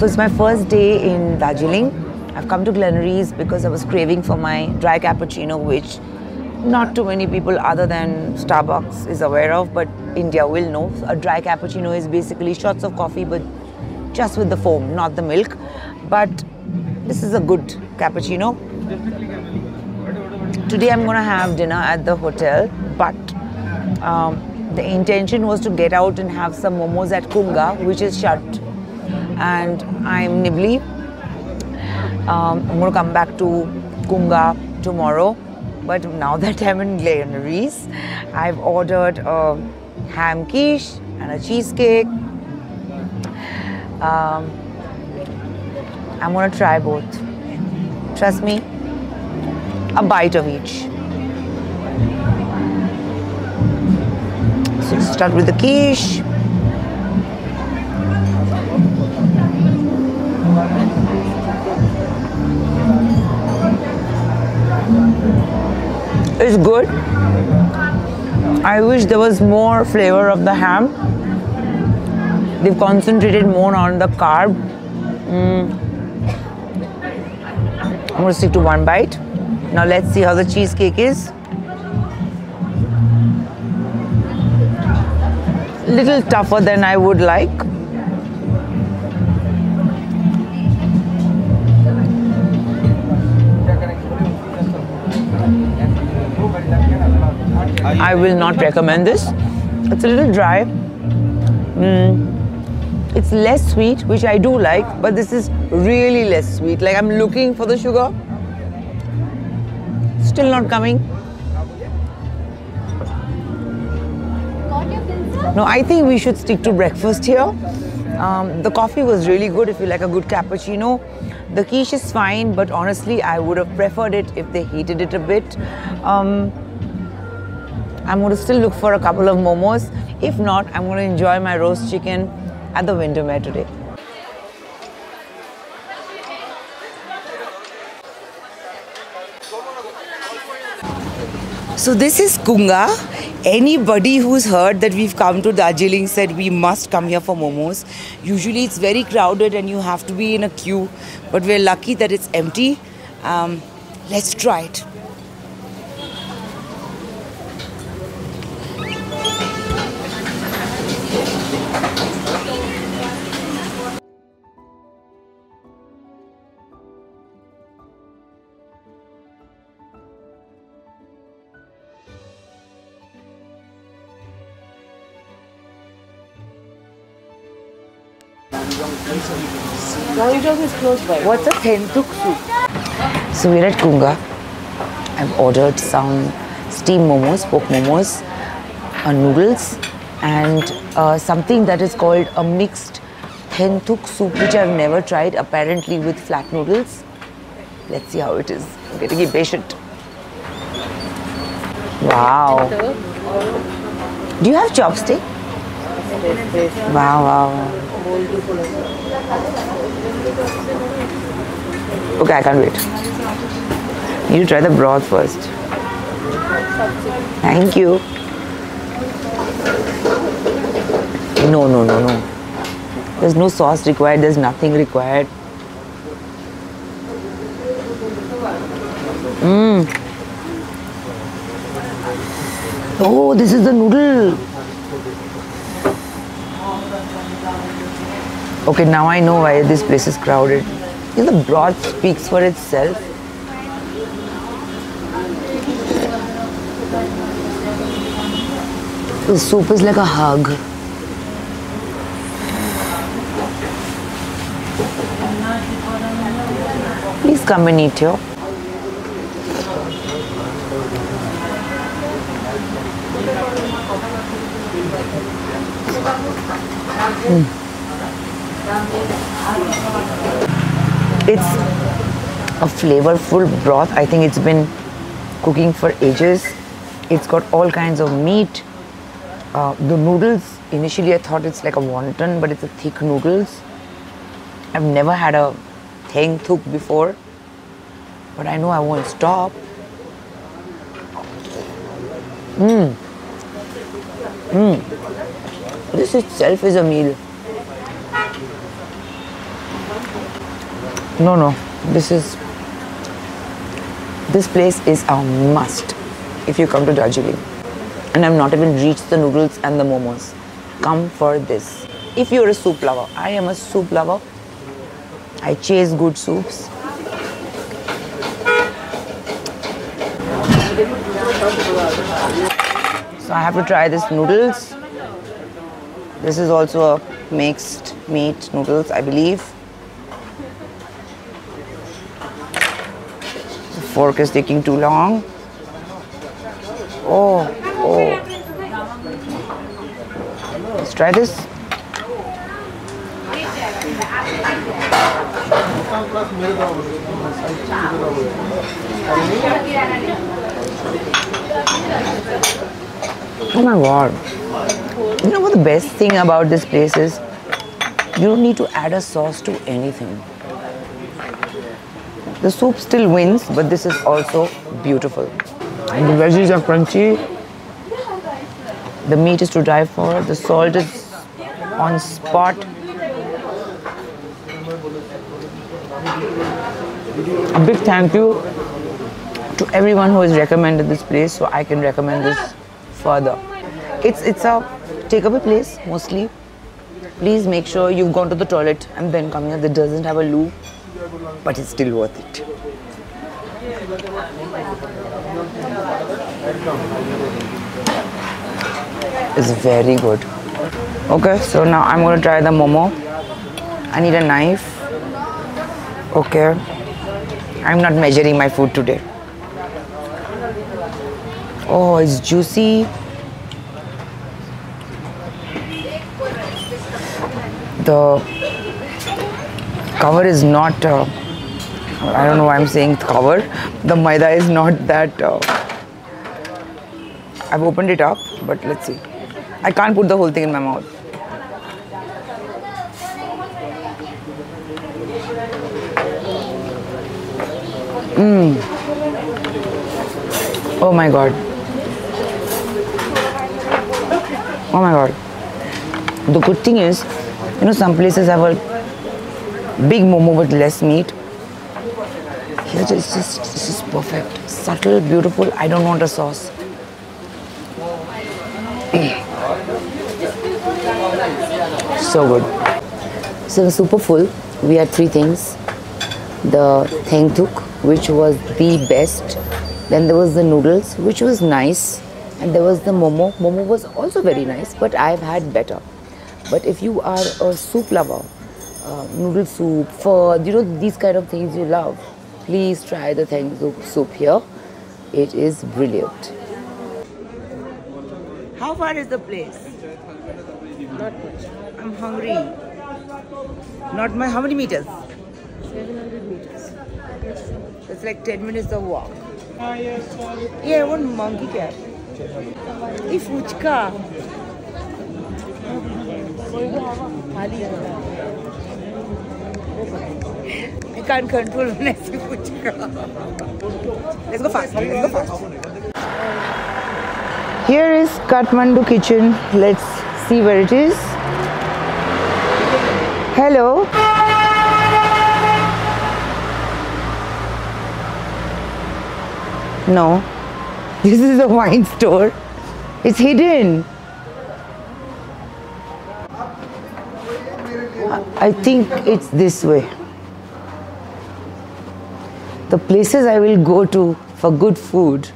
So it's my first day in Darjeeling. I've come to Glenary's because I was craving for my dry cappuccino, which not too many people other than Starbucks is aware of, but India will know. A dry cappuccino is basically shots of coffee, but just with the foam, not the milk. But this is a good cappuccino. Today I'm gonna have dinner at the hotel, but um, the intention was to get out and have some momos at Kunga, which is shut. And I'm nibbly. Um, I'm gonna come back to Kunga tomorrow. But now that I'm in Glenary's, I've ordered a ham quiche and a cheesecake. Um, I'm gonna try both. Trust me, a bite of each. So start with the quiche. It's good. I wish there was more flavor of the ham. They've concentrated more on the carb. Mm. I'm gonna stick to one bite. Now let's see how the cheesecake is. Little tougher than I would like. I will not recommend this. It's a little dry. Mm. It's less sweet, which I do like, but this is really less sweet. Like I'm looking for the sugar. Still not coming. No, I think we should stick to breakfast here. Um, the coffee was really good if you like a good cappuccino. The quiche is fine, but honestly, I would have preferred it if they heated it a bit. Um, I'm going to still look for a couple of momos. If not, I'm going to enjoy my roast chicken at the Windermere today. So this is Kunga. Anybody who's heard that we've come to Darjeeling said we must come here for momos. Usually it's very crowded and you have to be in a queue, but we're lucky that it's empty. Um, let's try it. Is close by. What's a thenthuk soup? So we're at Kunga. I've ordered some steamed momos, pork momos, uh, noodles, and uh, something that is called a mixed thenthuk soup, which I've never tried, apparently with flat noodles. Let's see how it is. I'm getting impatient. Wow. Do you have chopstick? Wow, wow, wow. Okay, I can't wait. You try the broth first. Thank you. No, no, no, no. There's no sauce required, there's nothing required. Mmm. Oh, this is the noodle. Okay, now I know why this place is crowded. You know, the broth speaks for itself. The soup is like a hug. Please come and eat here. Mm. It's a flavorful broth. I think it's been cooking for ages. It's got all kinds of meat. Uh, the noodles, initially I thought it's like a wonton, but it's a thick noodles. I've never had a thenthuk before, but I know I won't stop. Mmm. Mmm. This itself is a meal. No, no. This is this place is a must if you come to Darjeeling. And I've not even reached the noodles and the momos. Come for this. If you're a soup lover, I am a soup lover. I chase good soups. So I have to try this noodles. This is also a mixed meat noodles, I believe. Fork is taking too long. Oh, oh. Let's try this. Oh my god. You know what the best thing about this place is? You don't need to add a sauce to anything. The soup still wins, but this is also beautiful. And the veggies are crunchy. The meat is to die for. The salt is on spot. A big thank you to everyone who has recommended this place so I can recommend this further. It's it's a takeaway place mostly. Please make sure you've gone to the toilet and then come here. That doesn't have a loo, but it's still worth it. It's very good. Okay, so now I'm gonna try the momo. I need a knife. Okay. I'm not measuring my food today. Oh, it's juicy. The cover is not. Uh, I don't know why I'm saying cover. The maida is not that. Uh, I've opened it up, but let's see. I can't put the whole thing in my mouth. Oh my god. Oh my god. The good thing is, you know, some places have a big momo with less meat. Here it's just this is perfect. Subtle, beautiful. I don't want a sauce. so good. So super full. We had three things. The thenthuk, which was the best. Then there was the noodles, which was nice. And there was the momo. Momo was also very nice, but I've had better. But if you are a soup lover, uh, noodle soup, pho, you know, these kind of things you love, please try the thenthuk soup here. It is brilliant. How far is the place? Not much. I'm hungry. Not my, how many meters? 700 meters. It's like 10 minutes of walk. Yeah, I want monkey cap. Hey, fuchka. I can't control I see fuchka. Let's go fast. Let's go fast. Here is Kathmandu kitchen. Let's see where it is. Hello. No. This is a wine store. It's hidden. I- think it's this way. The places I will go to for good food.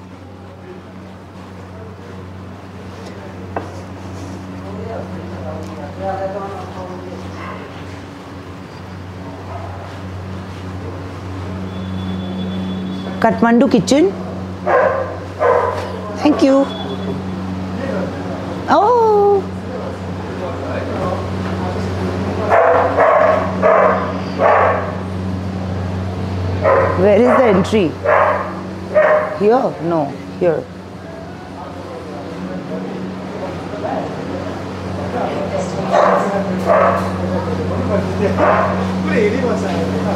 Kathmandu kitchen. Thank you. Oh. Where is the entry? Here? No, here.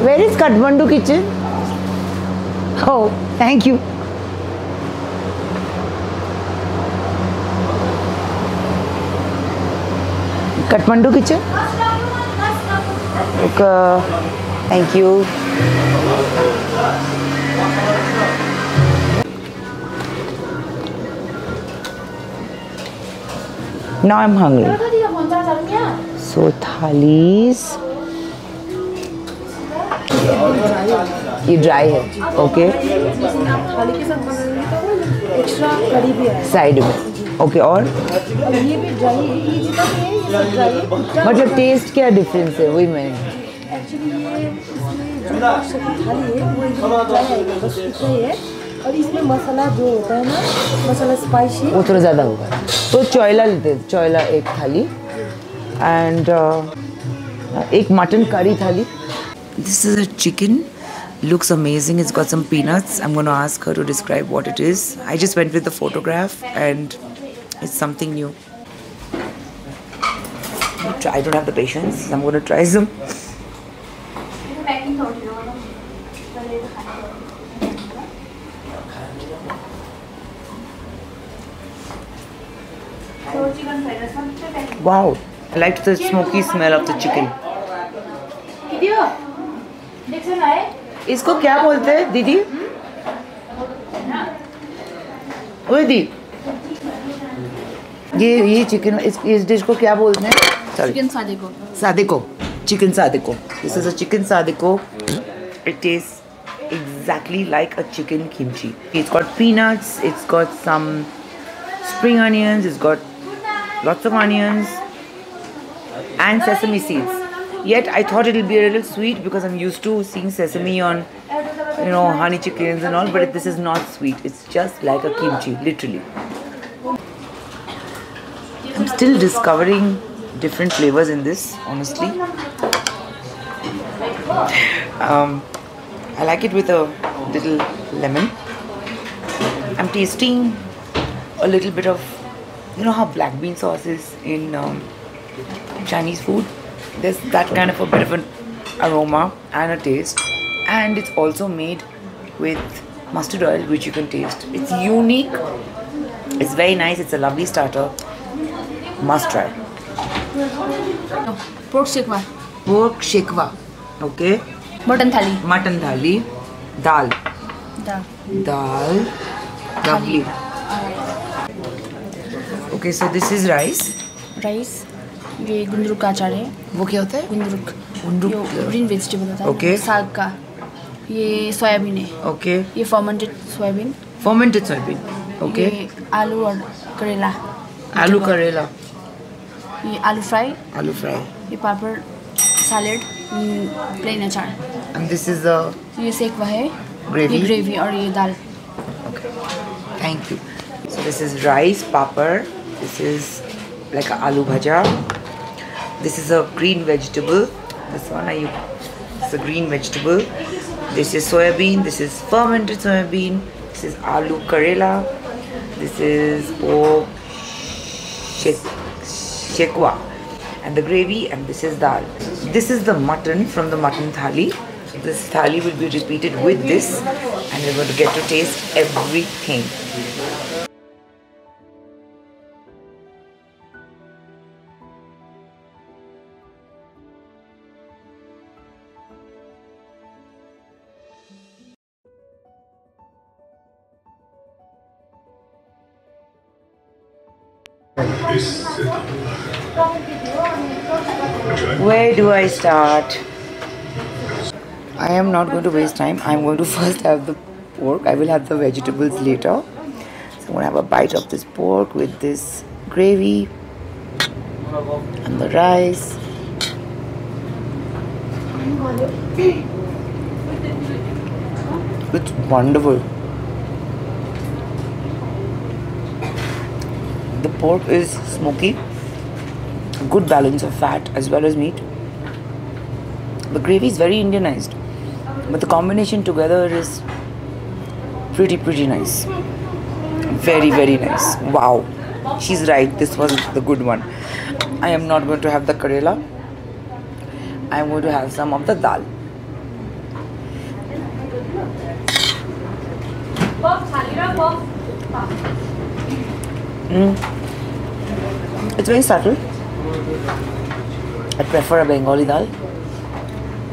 Where is Kathmandu kitchen? Oh, thank you. Kathmandu kitchen? Okay. Thank you. Now I'm hungry. So, thalis. ये dry है okay side में okay और? ये भी dry है ये जितना है ये है मतलब टेस्ट क्या डिफरेंस है? वही मैंने। एक्चुअली ये इसमें जो थाली है, वो ड्राई आएगा बस इतना ही है। और इसमें मसाला जो होता है ना मसाला स्पाइसी वो थोड़ा ज़्यादा होगा तो चौला लेते हैं चौला एक थाली एंड एक mutton curry thali this is a chicken looks amazing it's got some peanuts i'm going to ask her to describe what it is i just went with the photograph and it's something new i don't have the patience i'm going to try some wow i liked the smoky smell of the chicken इसको क्या बोलते हैं दीदी ओए दी ये ये chicken इस इस डिश को क्या बोलते हैं चिकन सादे को sadiko chicken sadiko this is a chicken sadiko it tastes exactly like a chicken kimchi it's got peanuts it's got some spring onions it's got lots of onions and sesame seeds. Yet i thought it'll be a little sweet because i'm used to seeing sesame on you know honey chickens and all but this is not sweet. It's just like a kimchi literally. I'm still discovering different flavors in this honestly. Um, i like it with a little lemon. I'm tasting a little bit of you know how black bean sauce is in um, Chinese food? There's that kind of a bit of an aroma and a taste. And it's also made with mustard oil, which you can taste. It's unique. It's very nice. It's a lovely starter. Must try. Pork shikwa. Pork shikwa. Okay. Mutton thali. Mutton thali. Dal. Dal. Dal. Lovely. Okay so this is rice rice ये गुंदरुक का अचार है। वो क्या होता है? गुंदरुक। गुंदरुक green vegetable होता है। ओके साग का। ये सोयाबीन है। ओके ये fermented soybean. Fermented soybean okay आलू और करेला। आलू करेला। ये आलू फ्राई। आलू फ्राई। ये पापड़ सैलेड प्लेन हम्म, अचार। एंड दिस इज़ द ये सेकवा है। ग्रेवी ग्रेवी और ये दाल। Okay thank you so this is rice papad this is like a aloo bhaja. This is a green vegetable. This one you it's a green vegetable. This is soybean. This is fermented soybean. This is aloo karela. This is pork shek- shekwa and the gravy and this is dal. This is the mutton from the mutton thali. So this thali will be repeated with this and you're going to get to taste everything Where do I start? I am not going to waste time. I'm going to first have the pork. I will have the vegetables later. So I'm going to have a bite of this pork with this gravy and the rice. It's wonderful. Pork is smoky, good balance of fat as well as meat. The gravy is very Indianized, but the combination together is pretty, pretty nice. Very, very nice. Wow. She's right, this was the good one. I am not going to have the karela, I am going to have some of the dal. Hmm? It's very subtle. I prefer a Bengali dal.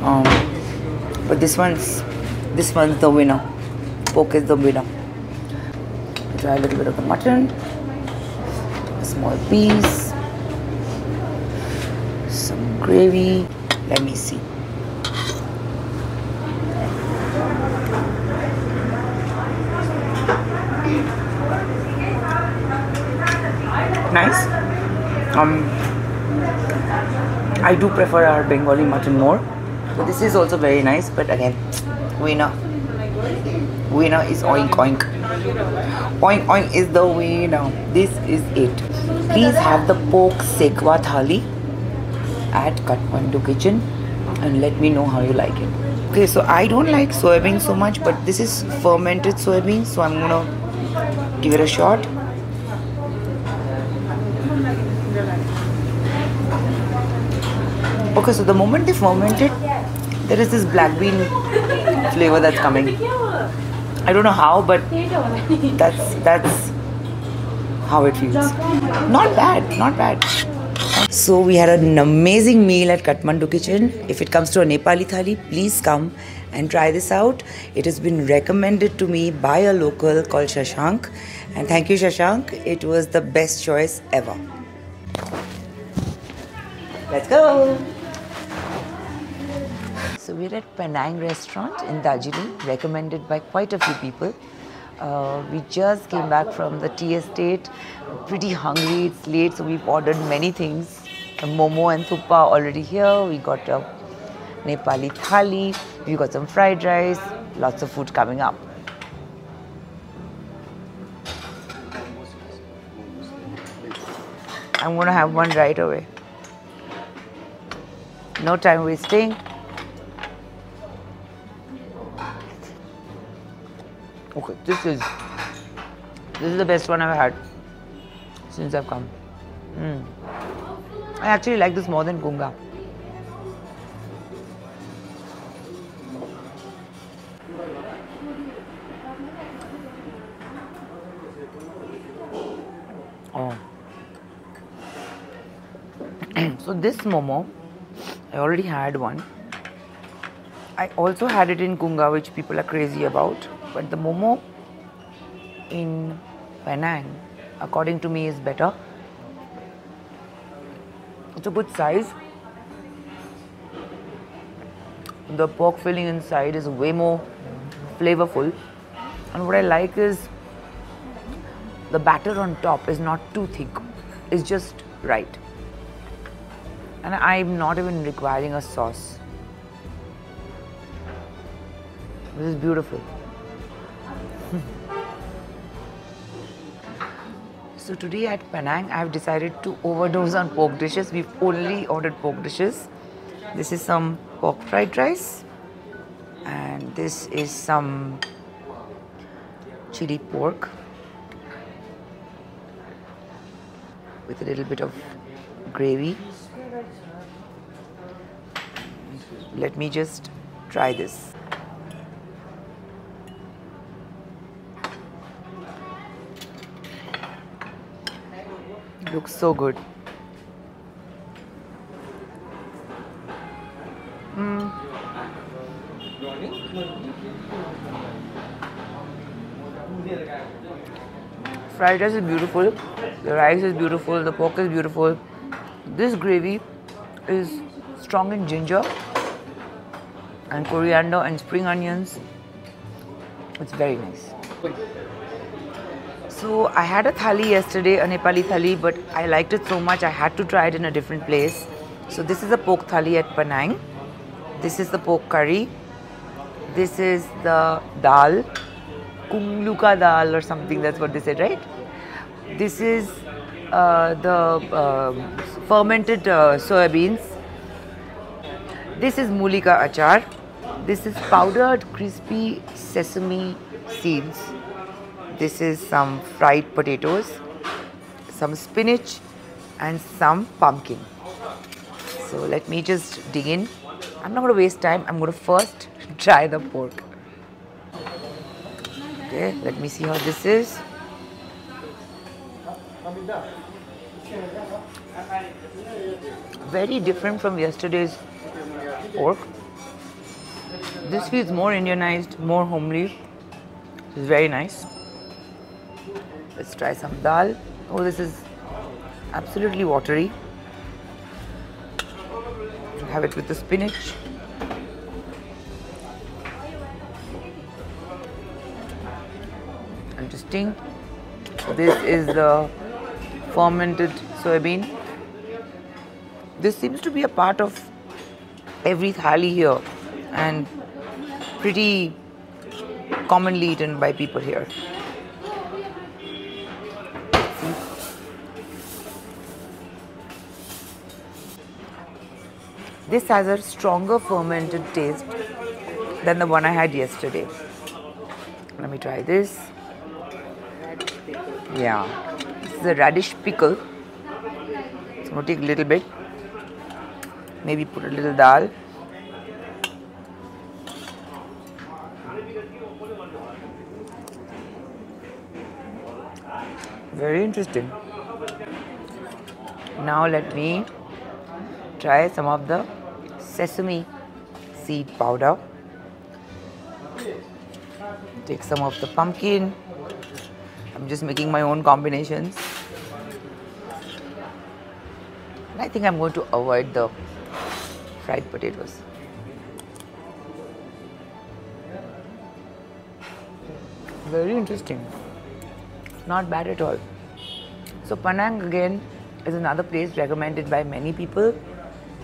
Um, but this one's this one's the winner. Pork is the winner. Try a little bit of the mutton, a small piece, some gravy. Let me see. Nice. Um, I do prefer our Bengali mutton more. But this is also very nice. But again, winner. Winner is oink oink. Oink oink is the winner. This is it. Please have the pork sekwa thali at Kathmandu Kitchen and let me know how you like it. Okay, so I don't like soybean so much, but this is fermented soybean, so I'm gonna give it a shot. Okay, so the moment they ferment it, there is this black bean flavor that's coming. I don't know how, but that's that's how it feels. Not bad, not bad. So we had an amazing meal at Kathmandu Kitchen. If it comes to a Nepali thali, please come and try this out. It has been recommended to me by a local called Shashank. And thank you, Shashank. It was the best choice ever. Let's go. So we're at Penang restaurant in Darjeeling, recommended by quite a few people. Uh, we just came back from the tea estate, pretty hungry, it's late, so we've ordered many things. Momo and thukpa already here, we got a Nepali thali, we got some fried rice, lots of food coming up. I'm gonna have one right away. No time wasting. This is this is the best one I've had since I've come. Mm. I actually like this more than Kunga. Oh. so this momo, I already had one. I also had it in Kunga, which people are crazy about. But the momo in Penang, according to me, is better. It's a good size. The pork filling inside is way more flavorful. And what I like is the batter on top is not too thick, it's just right. And I'm not even requiring a sauce. This is beautiful. so today at Penang, I've decided to overdose on pork dishes. We've only ordered pork dishes. This is some pork fried rice, and this is some chili pork with a little bit of gravy. Let me just try this. Looks so good. Mm. Fried rice is beautiful. The rice is beautiful. The pork is beautiful. This gravy is strong in ginger and coriander and spring onions. It's very nice. So I had a thali yesterday, a Nepali thali, but I liked it so much I had to try it in a different place. So this is a pork thali at Penang. This is the pork curry. This is the dal, kumluka dal or something. That's what they said, right? This is uh, the uh, fermented uh, soybeans. This is mulika achar. This is powdered crispy sesame seeds. This is some fried potatoes, some spinach and some pumpkin. So let me just dig in. I'm not going to waste time. I'm going to first try the pork. Okay, let me see how this is. Very different from yesterday's pork. This feels more Indianized, more homely. It's very nice. Let's try some dal. Oh, this is absolutely watery. Have it with the spinach. Interesting. This is the fermented soybean. This seems to be a part of every thali here and pretty commonly eaten by people here. This has a stronger fermented taste than the one I had yesterday. Let me try this. Yeah, this is a radish pickle. So I'm gonna take a little bit. Maybe put a little dal. Very interesting. Now let me try some of the sesame seed powder. Take some of the pumpkin. I'm just making my own combinations. I think I'm going to avoid the fried potatoes. Very interesting. Not bad at all. So Penang again is another place recommended by many people.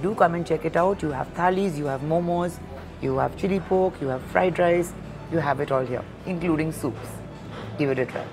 Do come and check it out. You have thalis, you have momos, you have chili pork, you have fried rice, you have it all here, including soups. Give it a try.